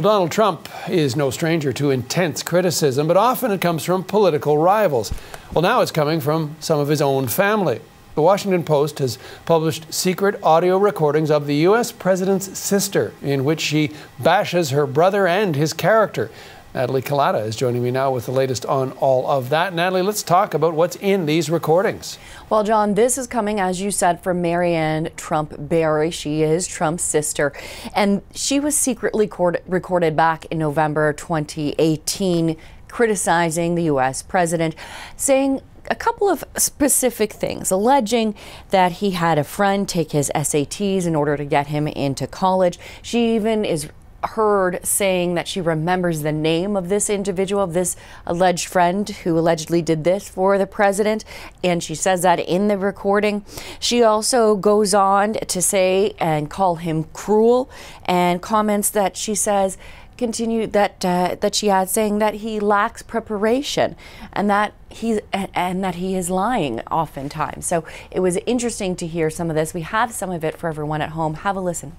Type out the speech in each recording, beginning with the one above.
Well, Donald Trump is no stranger to intense criticism, but often it comes from political rivals. Well, now it's coming from some of his own family. The Washington Post has published secret audio recordings of the U.S. president's sister, in which she bashes her brother and his character. Natalie Kalata is joining me now with the latest on all of that. Natalie, let's talk about what's in these recordings. Well, John, this is coming, as you said, from Maryanne Trump Barry. She is Trump's sister, and she was secretly recorded back in November 2018 criticizing the U.S. president, saying a couple of specific things, alleging that he had a friend take his SATs in order to get him into college. She even is heard saying that she remembers the name of this individual, of this alleged friend who allegedly did this for the president. And she says that in the recording. She also goes on to say and call him cruel and comments that she says continue that uh, that she had saying that he lacks preparation and that he and, and that he is lying oftentimes. So it was interesting to hear some of this. We have some of it for everyone at home. Have a listen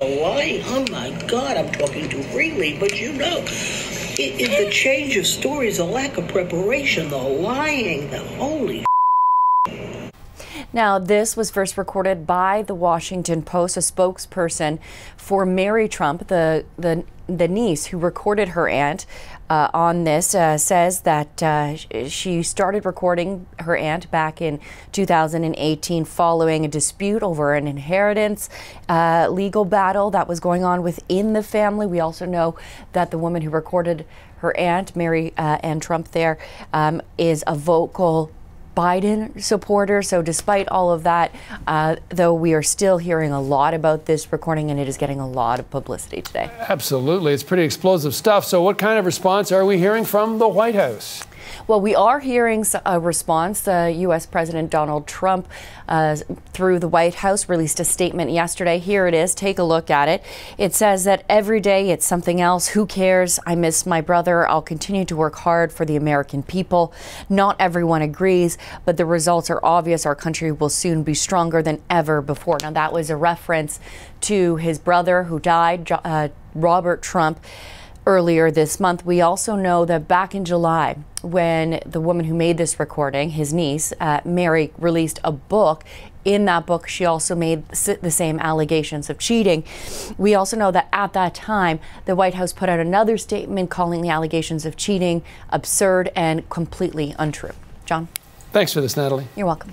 lying. Oh my God, I'm talking too freely, but you know, it, it, the change of stories, the lack of preparation, the lying, the holy. Now, this was first recorded by the Washington Post, a spokesperson for Mary Trump, the, the, the niece who recorded her aunt uh, on this, uh, says that uh, she started recording her aunt back in 2018 following a dispute over an inheritance uh, legal battle that was going on within the family. We also know that the woman who recorded her aunt, Mary uh, Ann Trump, there um, is a vocal Biden supporter. So, despite all of that, uh, though, we are still hearing a lot about this recording and it is getting a lot of publicity today. Absolutely. It's pretty explosive stuff. So, what kind of response are we hearing from the White House? Well, we are hearing a response. Uh, U.S. President Donald Trump, uh, through the White House, released a statement yesterday. Here it is. Take a look at it. It says that every day it's something else. Who cares? I miss my brother. I'll continue to work hard for the American people. Not everyone agrees, but the results are obvious. Our country will soon be stronger than ever before. Now, that was a reference to his brother who died, uh, Robert Trump earlier this month. We also know that back in July, when the woman who made this recording, his niece, uh, Mary, released a book. In that book, she also made the same allegations of cheating. We also know that at that time, the White House put out another statement calling the allegations of cheating absurd and completely untrue. John? Thanks for this, Natalie. You're welcome.